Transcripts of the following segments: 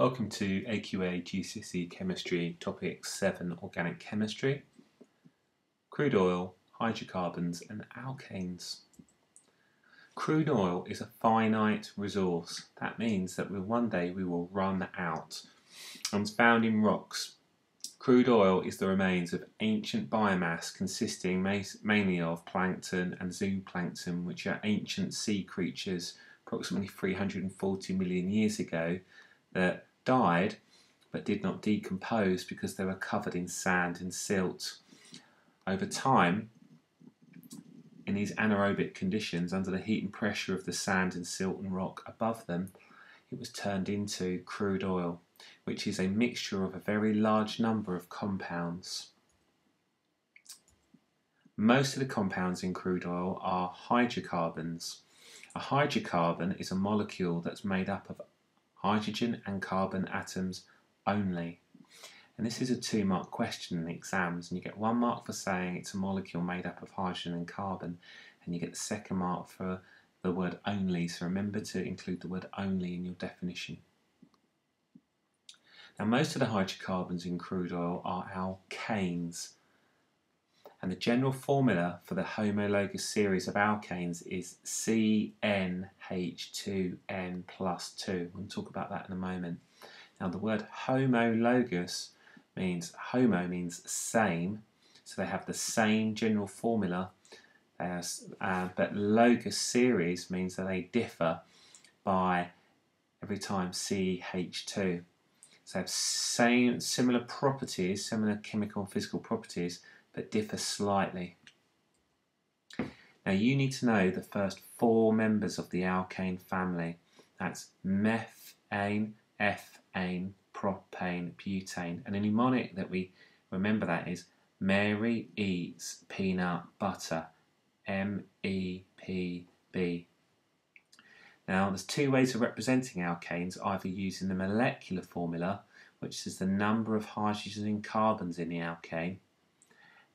Welcome to AQA GCSE Chemistry Topic 7 Organic Chemistry Crude oil, hydrocarbons and alkanes. Crude oil is a finite resource. That means that one day we will run out. And it's found in rocks. Crude oil is the remains of ancient biomass consisting mainly of plankton and zooplankton, which are ancient sea creatures approximately 340 million years ago that died but did not decompose because they were covered in sand and silt. Over time, in these anaerobic conditions, under the heat and pressure of the sand and silt and rock above them, it was turned into crude oil, which is a mixture of a very large number of compounds. Most of the compounds in crude oil are hydrocarbons. A hydrocarbon is a molecule that's made up of hydrogen and carbon atoms only. And this is a two mark question in the exams, and you get one mark for saying it's a molecule made up of hydrogen and carbon, and you get the second mark for the word only. So remember to include the word only in your definition. Now, most of the hydrocarbons in crude oil are alkanes. And the general formula for the homologous series of alkanes is CnH2n plus 2. We'll talk about that in a moment. Now, the word homologous means homo means same, so they have the same general formula, as, uh, but logous series means that they differ by every time CH2. So they have same similar properties, similar chemical and physical properties, but differ slightly. Now you need to know the first four members of the alkane family. That's methane, ethane, propane, butane. And a mnemonic that we remember that is Mary eats peanut butter. M E P B. Now, there's two ways of representing alkanes, either using the molecular formula, which is the number of hydrogens and carbons in the alkane,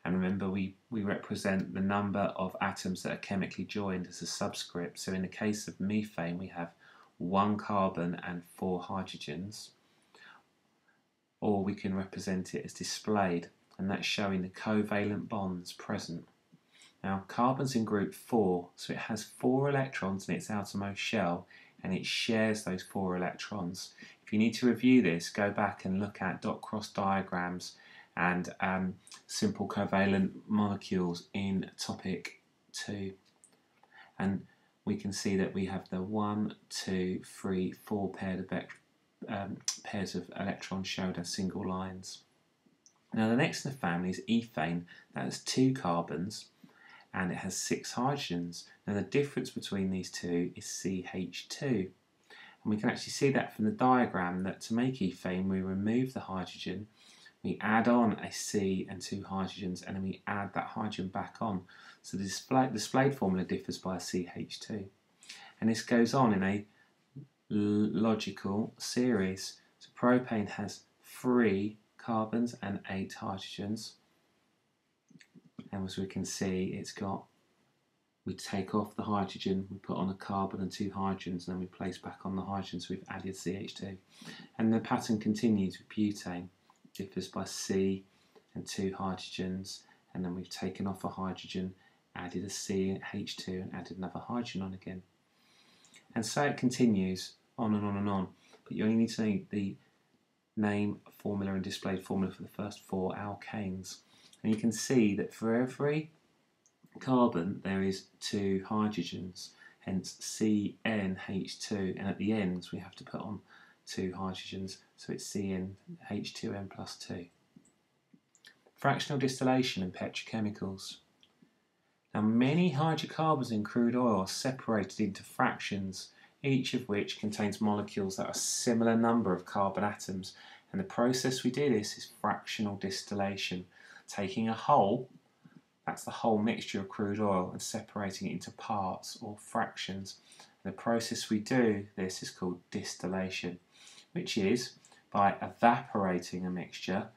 and remember we, we represent the number of atoms that are chemically joined as a subscript. So in the case of methane, we have one carbon and four hydrogens or we can represent it as displayed, and that's showing the covalent bonds present. Now, carbon's in group 4, so it has 4 electrons in its outermost shell, and it shares those 4 electrons. If you need to review this, go back and look at dot cross diagrams and um, simple covalent molecules in topic 2. And we can see that we have the one, two, three, four paired of um, pairs of electrons showed as single lines. Now the next in the family is ethane. That has two carbons and it has six hydrogens. Now the difference between these two is CH2. And we can actually see that from the diagram that to make ethane we remove the hydrogen, we add on a C and two hydrogens and then we add that hydrogen back on. So the display, displayed formula differs by a CH2. And this goes on in a logical series. So propane has three carbons and eight hydrogens. And as we can see, it's got, we take off the hydrogen, we put on a carbon and two hydrogens, and then we place back on the hydrogen, so we've added CH2. And the pattern continues with butane, differs by C and two hydrogens, and then we've taken off a hydrogen, added a C, H2, and added another hydrogen on again. And so it continues on and on and on. But you only need to know the name, formula, and displayed formula for the first four alkanes. And you can see that for every carbon there is two hydrogens, hence CnH2, and at the ends we have to put on two hydrogens, so it's CnH2n plus 2. Fractional distillation and petrochemicals. Now, many hydrocarbons in crude oil are separated into fractions, each of which contains molecules that are a similar number of carbon atoms. And the process we do this is fractional distillation, taking a whole, that's the whole mixture of crude oil, and separating it into parts or fractions. And the process we do this is called distillation, which is by evaporating a mixture,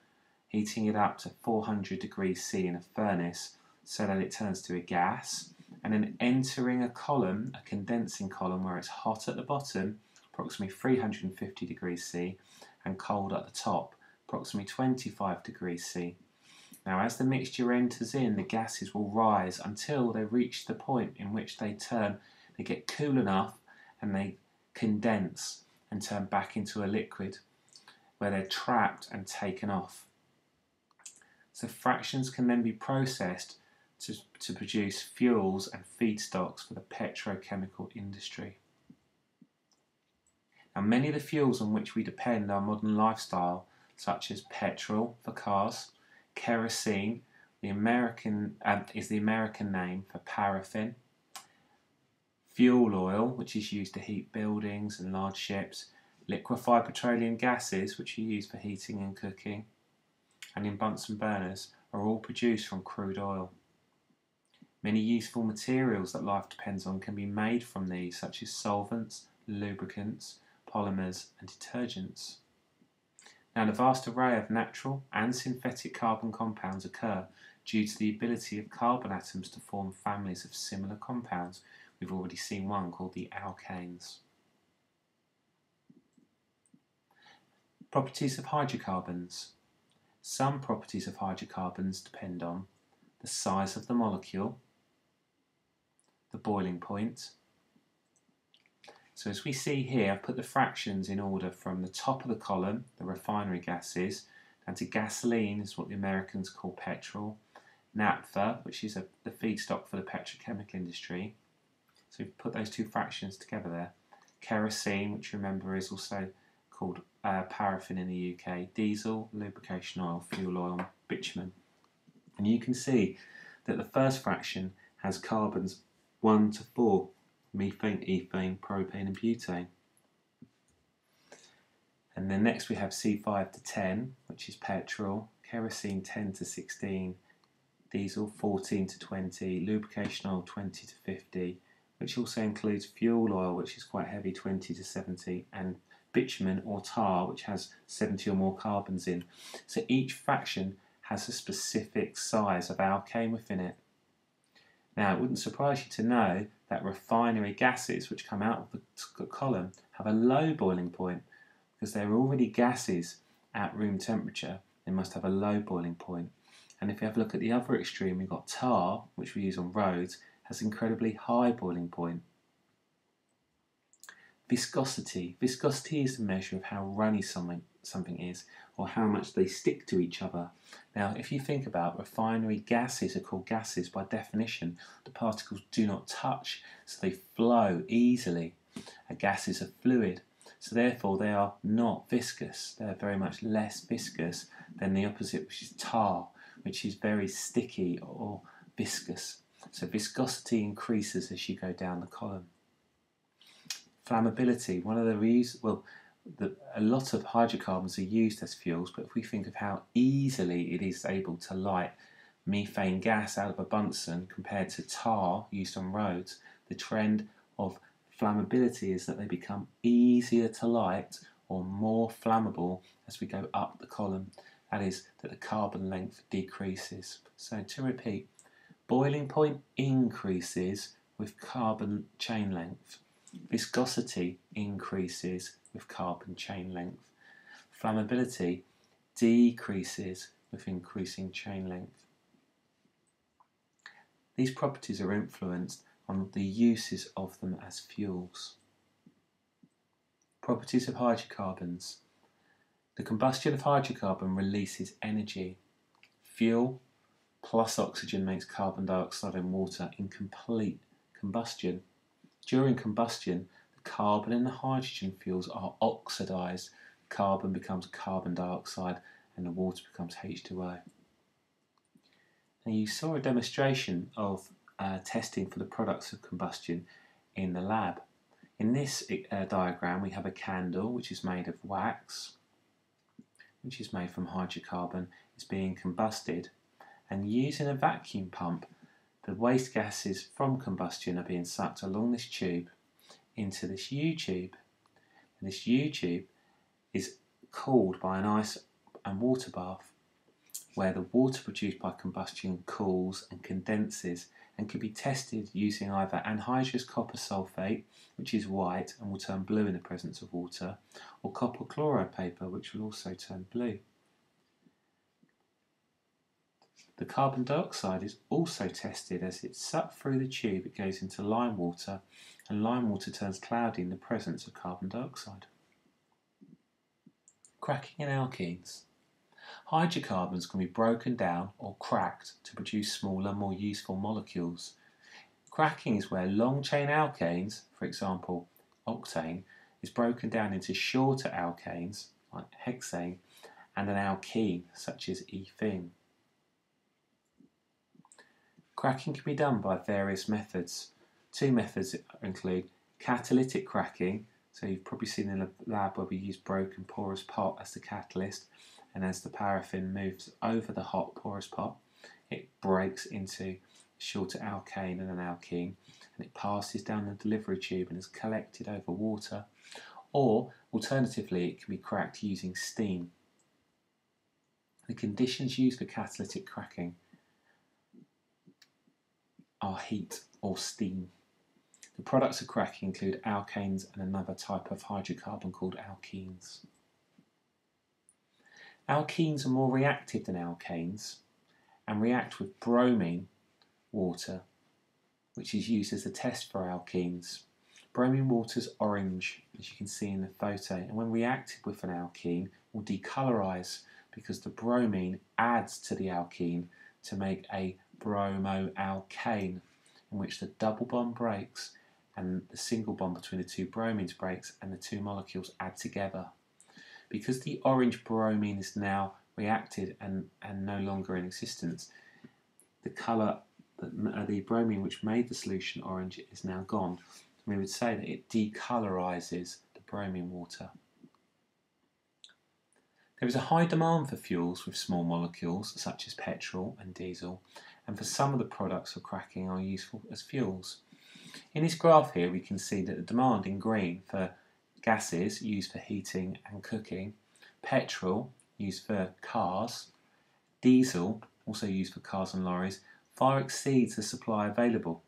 heating it up to 400 degrees C in a furnace, so that it turns to a gas, and then entering a column, a condensing column where it's hot at the bottom, approximately 350 degrees C, and cold at the top, approximately 25 degrees C. Now, as the mixture enters in, the gases will rise until they reach the point in which they turn, they get cool enough and they condense and turn back into a liquid where they're trapped and taken off. So fractions can then be processed to, to produce fuels and feedstocks for the petrochemical industry. Now, many of the fuels on which we depend our modern lifestyle, such as petrol for cars, kerosene, the American uh, is the American name for paraffin, fuel oil, which is used to heat buildings and large ships, liquefied petroleum gases, which are used for heating and cooking, and in Bunsen burners, are all produced from crude oil. Many useful materials that life depends on can be made from these, such as solvents, lubricants, polymers, and detergents. Now, the vast array of natural and synthetic carbon compounds occur due to the ability of carbon atoms to form families of similar compounds. We've already seen one called the alkanes. Properties of hydrocarbons. Some properties of hydrocarbons depend on the size of the molecule, the boiling point. So as we see here, I've put the fractions in order from the top of the column, the refinery gases, down to gasoline is what the Americans call petrol, naphtha, which is a, the feedstock for the petrochemical industry. So we've put those two fractions together there. Kerosene, which remember is also called uh, paraffin in the UK, diesel, lubrication oil, fuel oil, bitumen. And you can see that the first fraction has carbons 1 to 4 methane, ethane, propane, and butane. And then next we have C5 to 10, which is petrol, kerosene 10 to 16, diesel 14 to 20, lubrication oil 20 to 50, which also includes fuel oil, which is quite heavy 20 to 70, and bitumen or tar, which has 70 or more carbons in. So each fraction has a specific size of alkane within it. Now, it wouldn't surprise you to know that refinery gases, which come out of the column, have a low boiling point because they're already gases at room temperature. They must have a low boiling point. And if you have a look at the other extreme, we've got tar, which we use on roads, has incredibly high boiling point. Viscosity. Viscosity is the measure of how runny something, something is or how much they stick to each other. Now, if you think about refinery gases are called gases by definition. The particles do not touch, so they flow easily. A gas is a fluid, so therefore they are not viscous. They are very much less viscous than the opposite, which is tar, which is very sticky or viscous. So viscosity increases as you go down the column flammability. One of the reasons, well, the, a lot of hydrocarbons are used as fuels, but if we think of how easily it is able to light methane gas out of a Bunsen compared to tar used on roads, the trend of flammability is that they become easier to light or more flammable as we go up the column. That is, that the carbon length decreases. So, to repeat, boiling point increases with carbon chain length. Viscosity increases with carbon chain length. Flammability decreases with increasing chain length. These properties are influenced on the uses of them as fuels. Properties of hydrocarbons. The combustion of hydrocarbon releases energy. Fuel plus oxygen makes carbon dioxide and water in complete combustion. During combustion, the carbon and the hydrogen fuels are oxidized. Carbon becomes carbon dioxide and the water becomes H2O. Now you saw a demonstration of uh, testing for the products of combustion in the lab. In this uh, diagram we have a candle which is made of wax, which is made from hydrocarbon, is being combusted and using a vacuum pump the waste gases from combustion are being sucked along this tube into this U tube. And this U tube is cooled by an ice and water bath where the water produced by combustion cools and condenses and can be tested using either anhydrous copper sulfate, which is white and will turn blue in the presence of water, or copper chloride paper, which will also turn blue. The carbon dioxide is also tested as it's sucked through the tube, it goes into lime water, and lime water turns cloudy in the presence of carbon dioxide. Cracking in alkenes. Hydrocarbons can be broken down or cracked to produce smaller, more useful molecules. Cracking is where long chain alkanes, for example octane, is broken down into shorter alkanes, like hexane, and an alkene, such as ethene. Cracking can be done by various methods. Two methods include catalytic cracking, so you've probably seen in a lab where we use broken porous pot as the catalyst, and as the paraffin moves over the hot porous pot, it breaks into shorter alkane and an alkene, and it passes down the delivery tube and is collected over water. Or alternatively, it can be cracked using steam. The conditions used for catalytic cracking are heat or steam. The products of cracking include alkanes and another type of hydrocarbon called alkenes. Alkenes are more reactive than alkanes and react with bromine water, which is used as a test for alkenes. Bromine water is orange, as you can see in the photo, and when reacted with an alkene, will decolorize because the bromine adds to the alkene to make a bromoalkane, in which the double bond breaks and the single bond between the two bromines breaks and the two molecules add together. Because the orange bromine is now reacted and, and no longer in existence, the colour, the, uh, the bromine which made the solution orange is now gone. We would say that it decolorizes the bromine water. There is a high demand for fuels with small molecules such as petrol and diesel, and for some of the products for cracking are useful as fuels. In this graph here we can see that the demand in green for gases used for heating and cooking, petrol used for cars, diesel also used for cars and lorries far exceeds the supply available.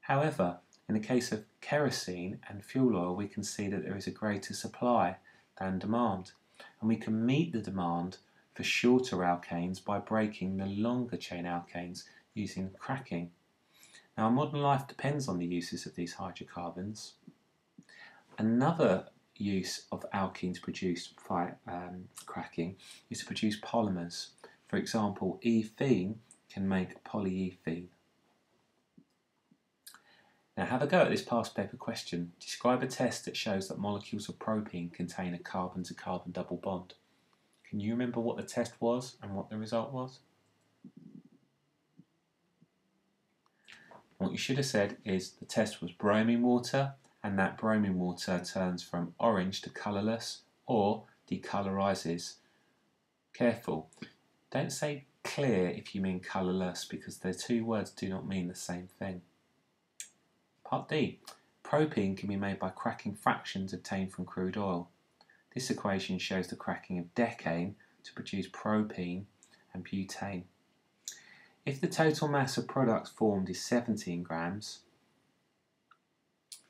However, in the case of kerosene and fuel oil we can see that there is a greater supply than demand and we can meet the demand for shorter alkanes by breaking the longer chain alkanes using cracking. Now, modern life depends on the uses of these hydrocarbons. Another use of alkenes produced by um, cracking is to produce polymers. For example, ethene can make polyethene. Now have a go at this past paper question. Describe a test that shows that molecules of propene contain a carbon-to-carbon -carbon double bond. Can you remember what the test was and what the result was? What you should have said is the test was bromine water and that bromine water turns from orange to colourless or decolorizes. Careful, don't say clear if you mean colourless because the two words do not mean the same thing. Part D. Propene can be made by cracking fractions obtained from crude oil. This equation shows the cracking of decane to produce propene and butane. If the total mass of products formed is 17 grams,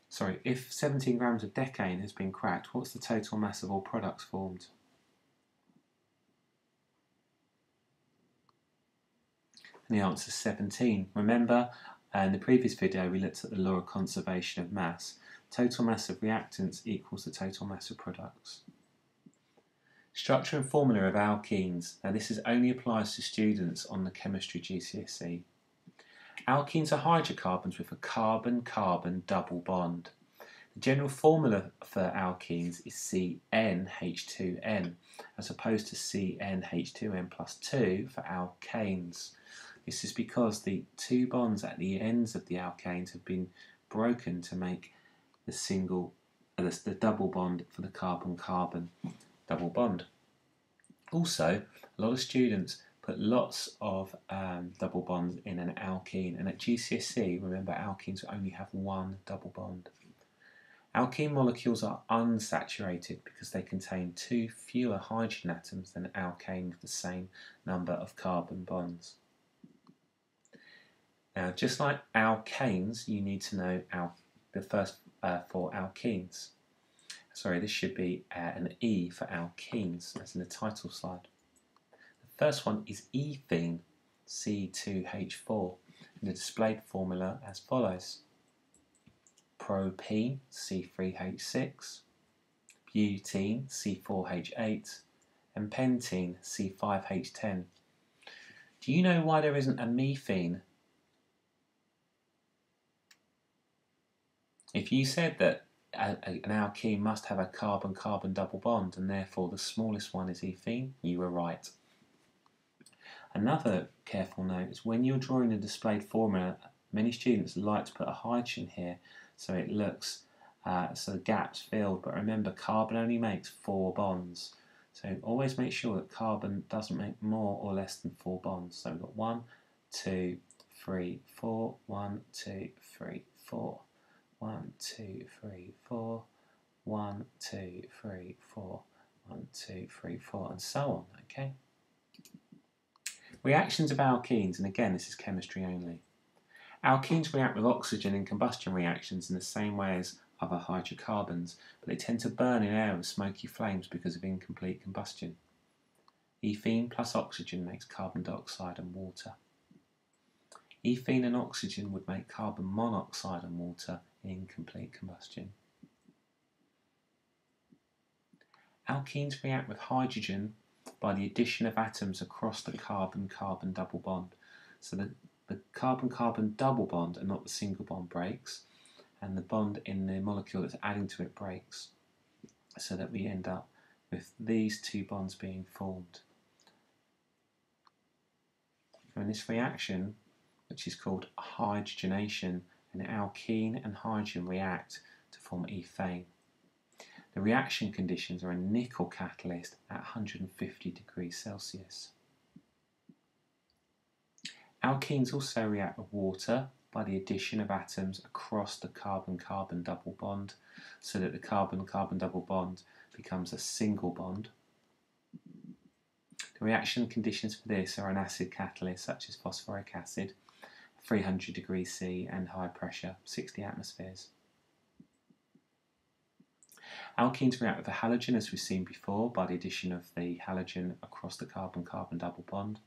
sorry, if 17 grams of decane has been cracked, what's the total mass of all products formed? And the answer is 17. Remember, uh, in the previous video we looked at the law of conservation of mass. Total mass of reactants equals the total mass of products. Structure and formula of alkenes. Now this is only applies to students on the chemistry GCSE. Alkenes are hydrocarbons with a carbon-carbon double bond. The general formula for alkenes is CnH2n as opposed to CnH2n plus 2 for alkanes. This is because the two bonds at the ends of the alkanes have been broken to make the single, uh, the double bond for the carbon-carbon double bond. Also, a lot of students put lots of um, double bonds in an alkene, and at GCSE, remember alkenes only have one double bond. Alkene molecules are unsaturated because they contain two fewer hydrogen atoms than an alkane with the same number of carbon bonds. Now, just like alkanes, you need to know al- the first uh, four alkenes. Sorry, this should be uh, an E for alkenes, as in the title slide. The first one is ethene, C2H4, and the displayed formula as follows. Propene, C3H6, butene, C4H8, and pentene, C5H10. Do you know why there isn't a methene If you said that an alkene must have a carbon-carbon double bond and therefore the smallest one is ethene, you were right. Another careful note is when you're drawing the displayed formula, many students like to put a hydrogen here so it looks, uh, so the gap's filled, but remember carbon only makes four bonds. So always make sure that carbon doesn't make more or less than four bonds. So we've got one, two, three, four, one, two, three, four one, two, three, four, one, two, three, four, one, two, three, four, and so on, okay? Reactions of alkenes, and again, this is chemistry only. Alkenes react with oxygen in combustion reactions in the same way as other hydrocarbons, but they tend to burn in air with smoky flames because of incomplete combustion. Ethene plus oxygen makes carbon dioxide and water. Ethene and oxygen would make carbon monoxide and water in complete combustion. Alkenes react with hydrogen by the addition of atoms across the carbon-carbon double bond. So the, the carbon-carbon double bond and not the single bond breaks, and the bond in the molecule that's adding to it breaks, so that we end up with these two bonds being formed. in this reaction, which is called hydrogenation, and alkene and hydrogen react to form ethane. The reaction conditions are a nickel catalyst at 150 degrees Celsius. Alkenes also react with water by the addition of atoms across the carbon-carbon double bond so that the carbon-carbon double bond becomes a single bond. The reaction conditions for this are an acid catalyst such as phosphoric acid 300 degrees C and high pressure, 60 atmospheres. Alkenes react with a halogen as we've seen before by the addition of the halogen across the carbon-carbon double bond.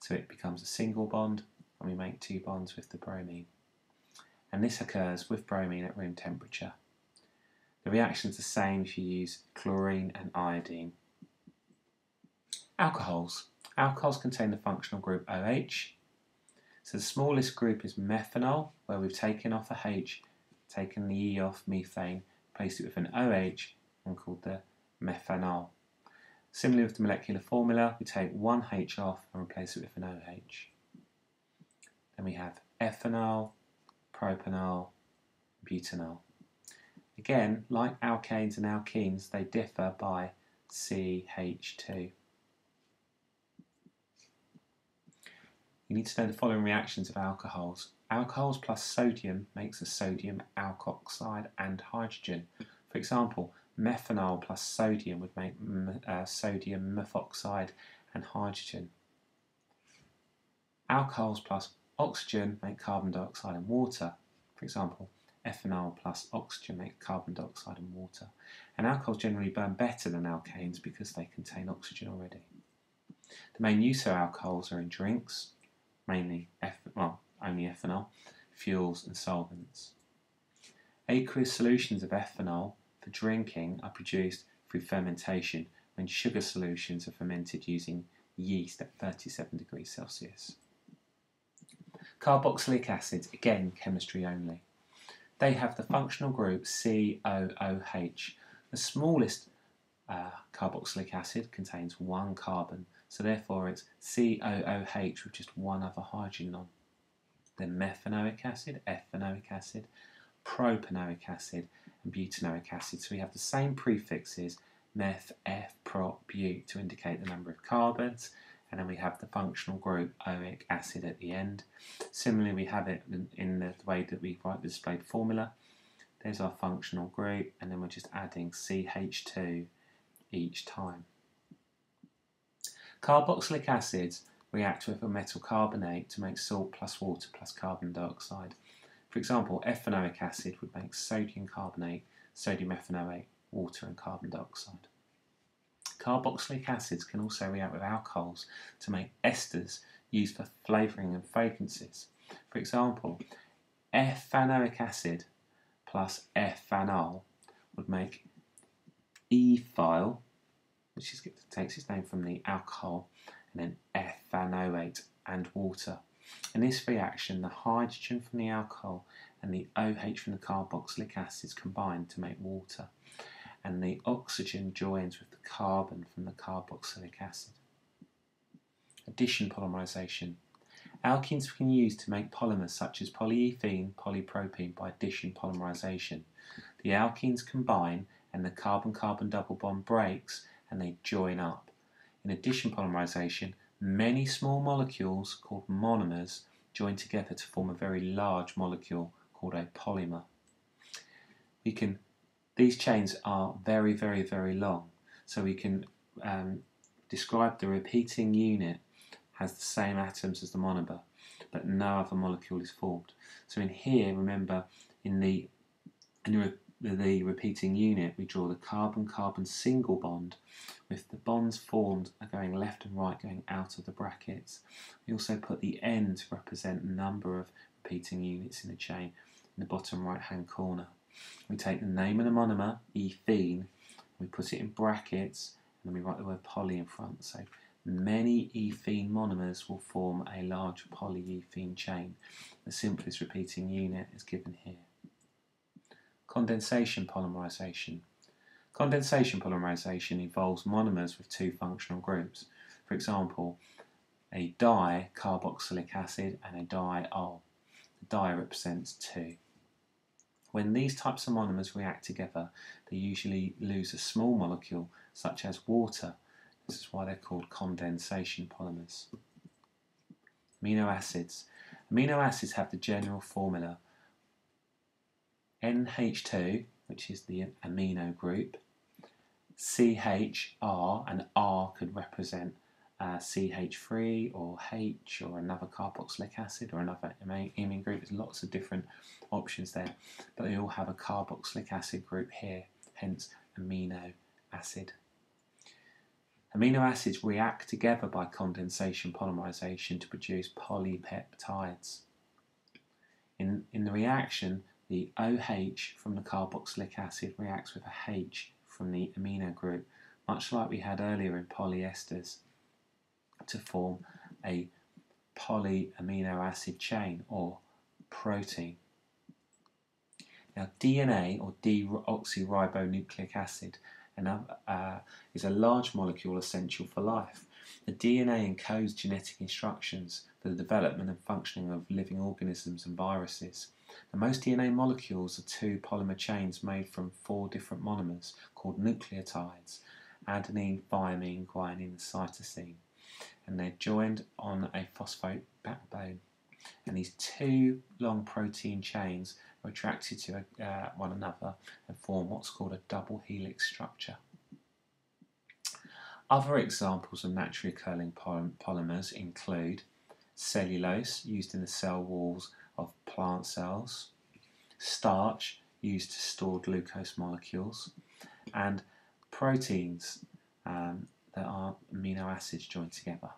So it becomes a single bond and we make two bonds with the bromine. And this occurs with bromine at room temperature. The reaction is the same if you use chlorine and iodine. Alcohols. Alcohols contain the functional group OH so the smallest group is methanol, where we've taken off a H, taken the E off methane, placed it with an OH, and called the methanol. Similarly with the molecular formula, we take one H off and replace it with an OH. Then we have ethanol, propanol, butanol. Again, like alkanes and alkenes, they differ by CH2. You need to know the following reactions of alcohols. Alcohols plus sodium makes a sodium alkoxide and hydrogen. For example, methanol plus sodium would make uh, sodium methoxide and hydrogen. Alcohols plus oxygen make carbon dioxide and water. For example, ethanol plus oxygen make carbon dioxide and water. And alcohols generally burn better than alkanes because they contain oxygen already. The main use of alcohols are in drinks, mainly well, only ethanol, fuels and solvents. Aqueous solutions of ethanol for drinking are produced through fermentation when sugar solutions are fermented using yeast at 37 degrees Celsius. Carboxylic acids, again chemistry only. They have the functional group COOH. The smallest uh, carboxylic acid contains one carbon, so therefore it's COOH with just one other hydrogen on. Then methanoic acid, ethanoic acid, propanoic acid, and butanoic acid. So we have the same prefixes, meth, eth, prop, but to indicate the number of carbons, and then we have the functional group oic acid at the end. Similarly, we have it in the way that we write the displayed formula. There's our functional group, and then we're just adding CH2 each time. Carboxylic acids react with a metal carbonate to make salt plus water plus carbon dioxide. For example, ethanoic acid would make sodium carbonate, sodium ethanoate, water and carbon dioxide. Carboxylic acids can also react with alcohols to make esters used for flavouring and fragrances. For example, ethanoic acid plus ethanol would make ethyl, which is, takes its name from the alcohol, and then ethanoate and water. In this reaction, the hydrogen from the alcohol and the OH from the carboxylic acids combine to make water, and the oxygen joins with the carbon from the carboxylic acid. Addition polymerization. Alkenes can use to make polymers such as polyethene, polypropene by addition polymerization. The alkenes combine and the carbon-carbon double bond breaks and they join up. In addition polymerization, many small molecules called monomers join together to form a very large molecule called a polymer. We can, these chains are very, very, very long, so we can um, describe the repeating unit has the same atoms as the monomer, but no other molecule is formed. So in here, remember, in the in the the repeating unit, we draw the carbon-carbon single bond with the bonds formed are going left and right going out of the brackets. We also put the N to represent the number of repeating units in the chain in the bottom right hand corner. We take the name of the monomer, ethene, we put it in brackets and then we write the word poly in front. So many ethene monomers will form a large polyethene chain. The simplest repeating unit is given here. Condensation polymerization. Condensation polymerization involves monomers with two functional groups. For example, a di-carboxylic acid and a diol. The di represents 2. When these types of monomers react together, they usually lose a small molecule, such as water. This is why they're called condensation polymers. Amino acids. Amino acids have the general formula NH2, which is the amino group, CHR, and R could represent uh, CH3 or H or another carboxylic acid or another amine group. There's lots of different options there, but they all have a carboxylic acid group here, hence amino acid. Amino acids react together by condensation polymerization to produce polypeptides. In, in the reaction, the OH from the carboxylic acid reacts with a H from the amino group, much like we had earlier in polyesters, to form a polyamino acid chain or protein. Now, DNA or deoxyribonucleic acid uh, is a large molecule essential for life. The DNA encodes genetic instructions for the development and functioning of living organisms and viruses. The most DNA molecules are two polymer chains made from four different monomers called nucleotides adenine, thymine, guanine, and cytosine. And they're joined on a phosphate backbone. And these two long protein chains are attracted to uh, one another and form what's called a double helix structure. Other examples of naturally occurring polymers include cellulose, used in the cell walls of plant cells, starch used to store glucose molecules, and proteins um, that are amino acids joined together.